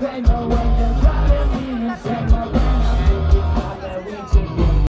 pay no way.